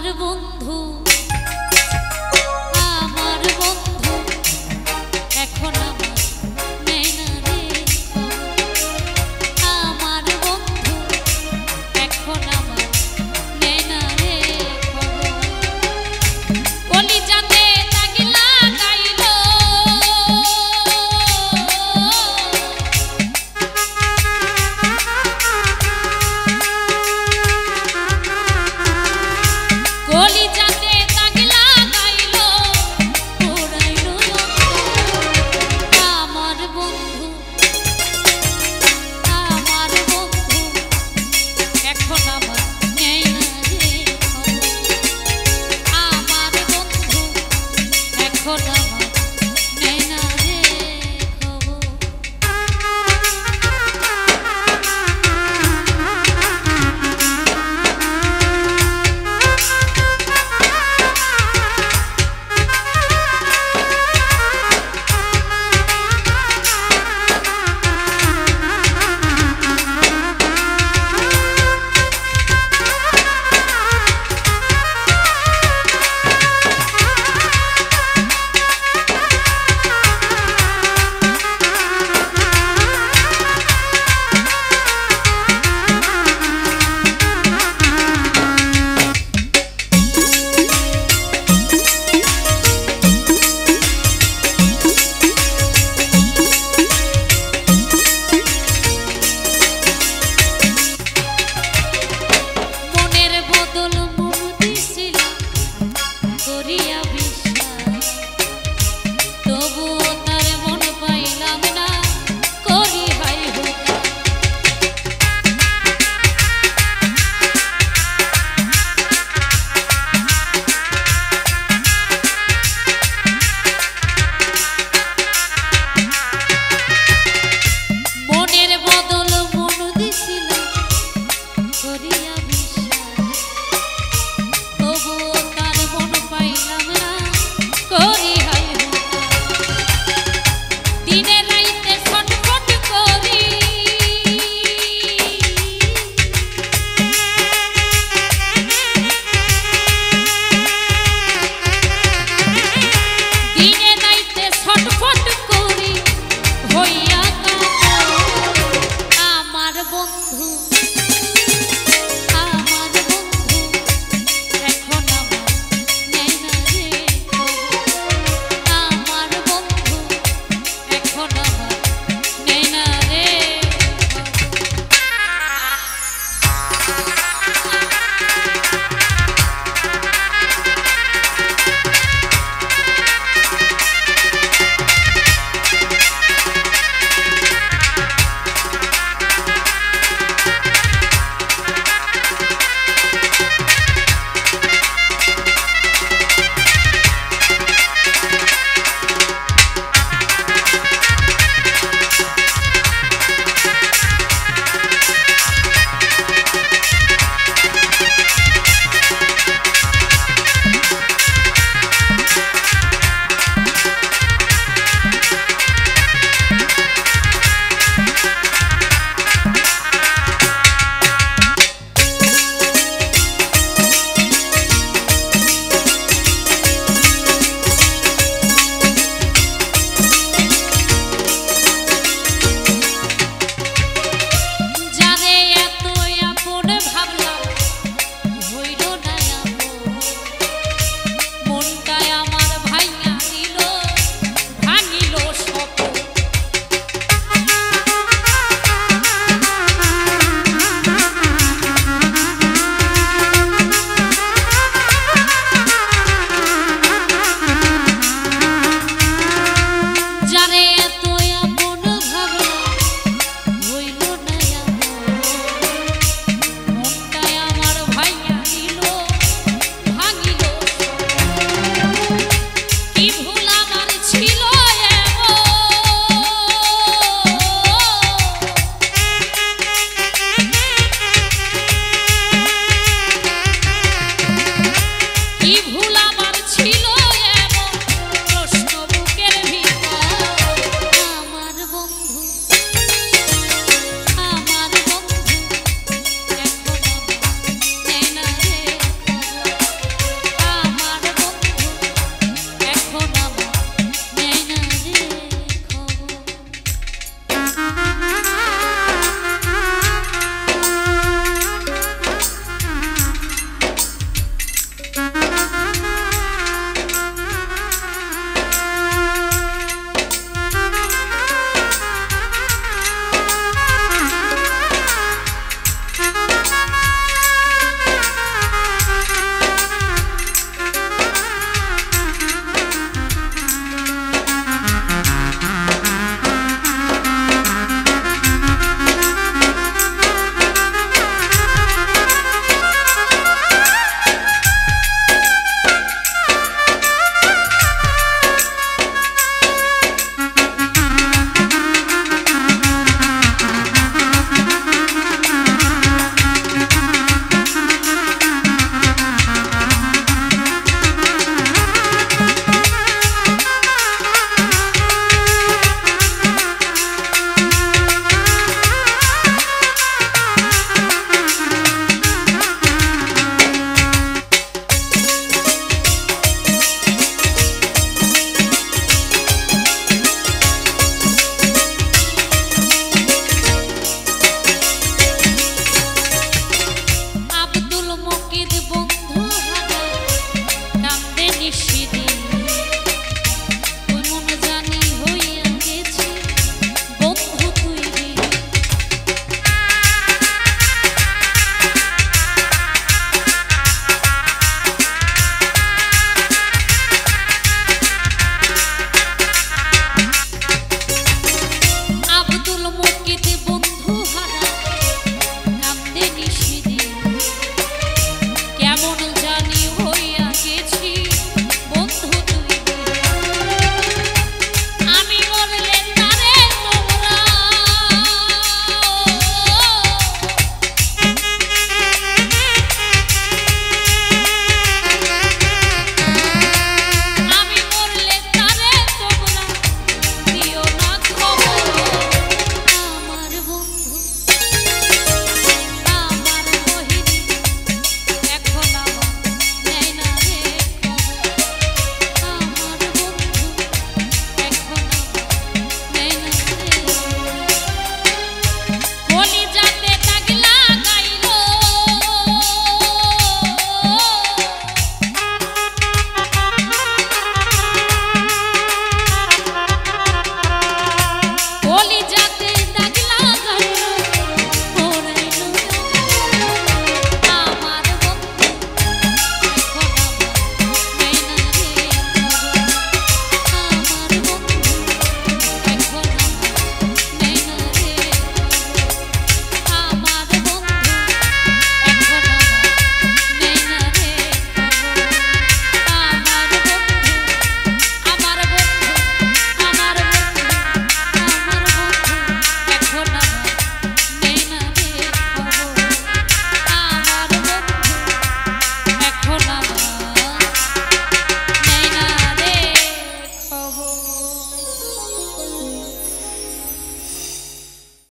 আমার বন্ধু for love.